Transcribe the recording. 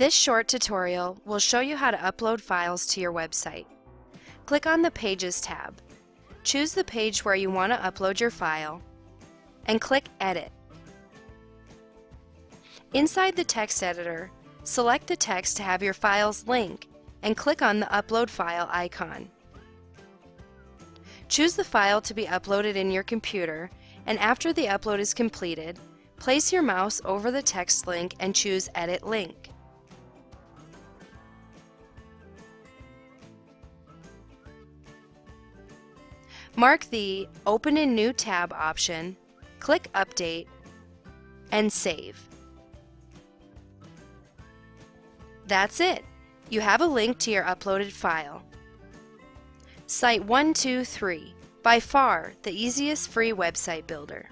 This short tutorial will show you how to upload files to your website. Click on the Pages tab. Choose the page where you want to upload your file and click Edit. Inside the text editor, select the text to have your files link and click on the Upload File icon. Choose the file to be uploaded in your computer and after the upload is completed, place your mouse over the text link and choose Edit Link. Mark the Open in New tab option, click Update, and save. That's it! You have a link to your uploaded file. SITE123, by far the easiest free website builder.